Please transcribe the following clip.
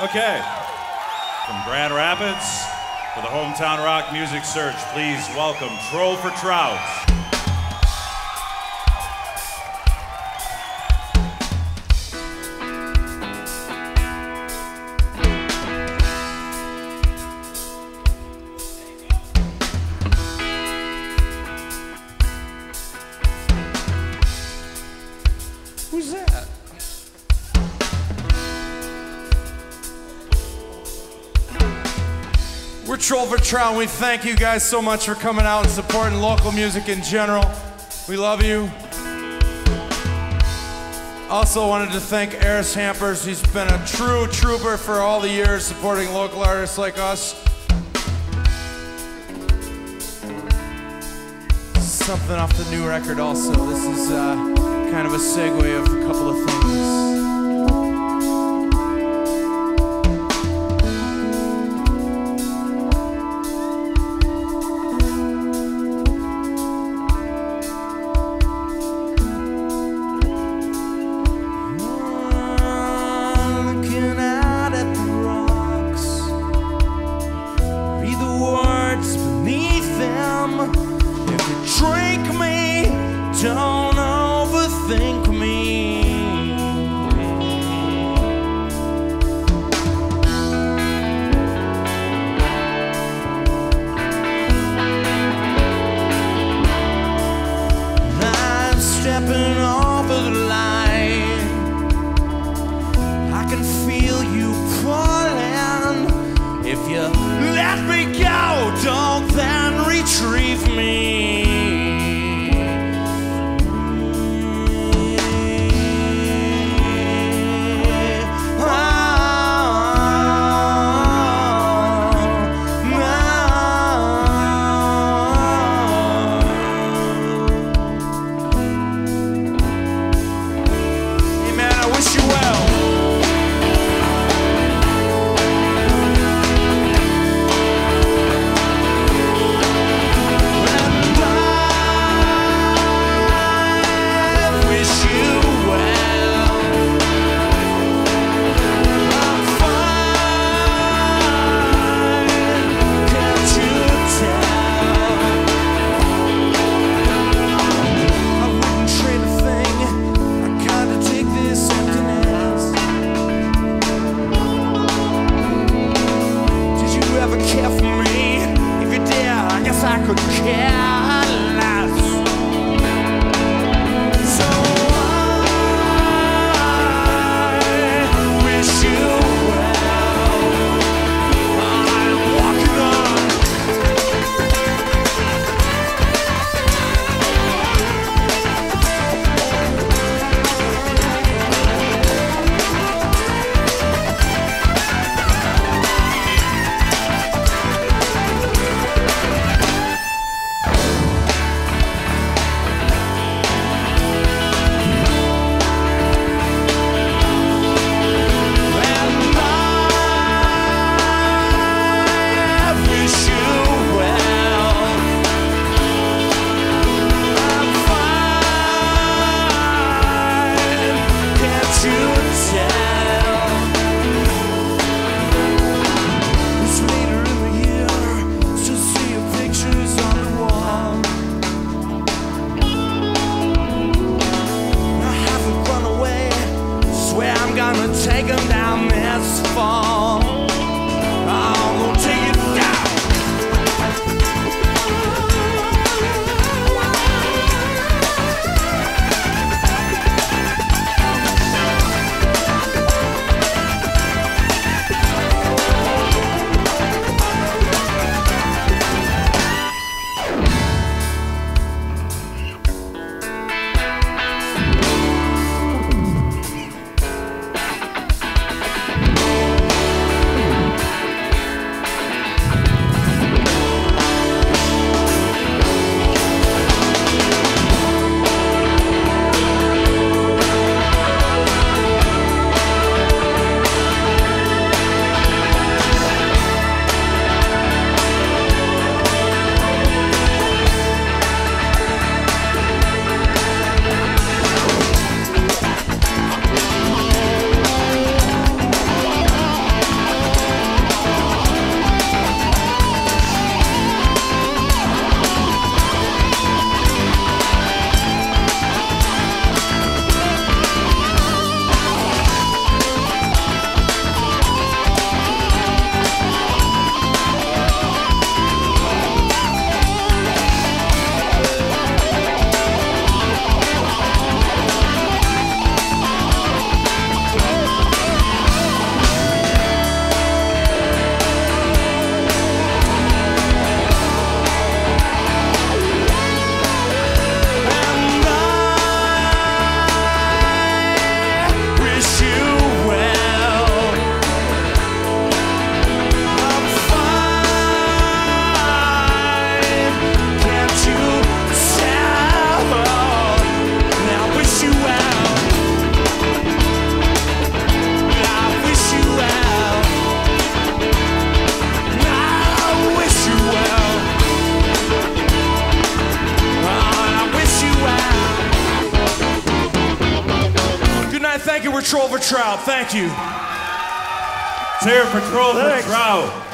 Okay. From Grand Rapids for the Hometown Rock Music Search, please welcome Troll for Trout. Troll for Trout. We thank you guys so much for coming out and supporting local music in general. We love you. Also wanted to thank Aris Hampers. He's been a true trooper for all the years supporting local artists like us. Something off the new record also. This is uh, kind of a segue of a couple of things. Retrieve me. Gonna take him down this fall. Troll for Trout. Thank you. Let's hear it for Thanks. Trout.